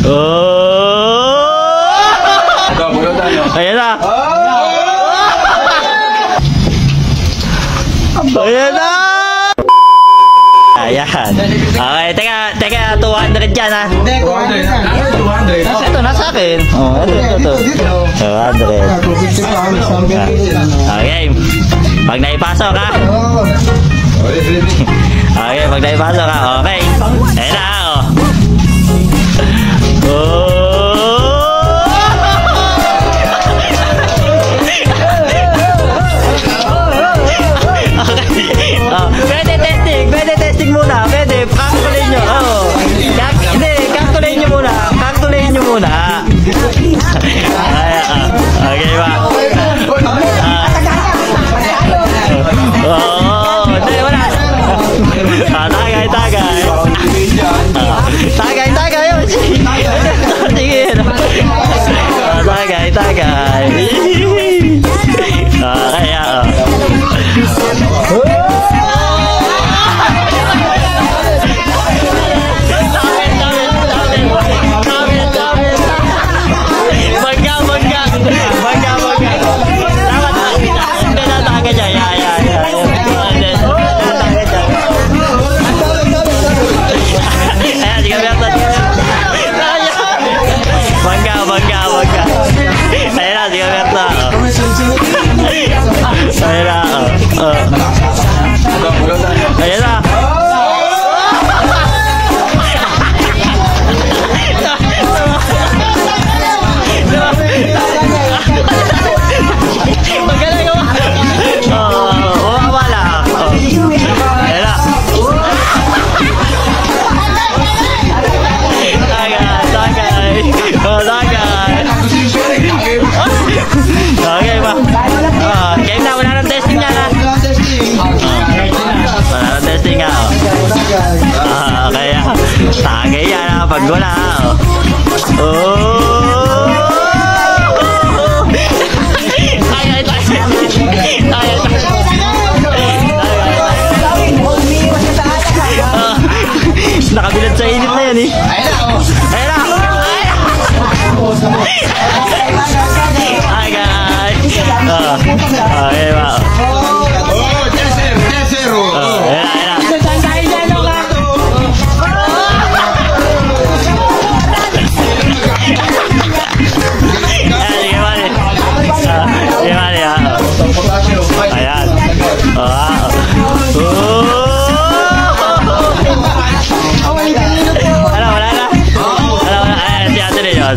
Oh! Ito, bunutan nyo. Ayan na. Ayan na. Ayan. Okay, teka, teka, 200 yan ha. Hindi, kung ano na. 200. Ito, nasa akin. Oh, ito, ito, ito. 200. 250 pa kami sa amin. Okay. Pag naipasok ha. Oo. Okay, pag naipasok ha. Okay. Ayan na, Tagay, tagay. Tagay yan ha, pag wala. Oh. Oh! Tagay, tagay. Tagay, tagay. Ah, Nakabilad sa init na yan eh. Ayun na! Hi guys! Ah, okay ba?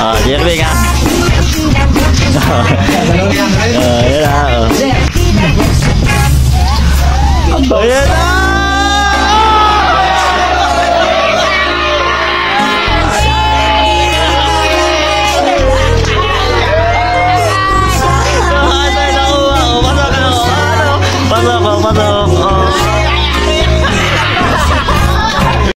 啊直接注意呃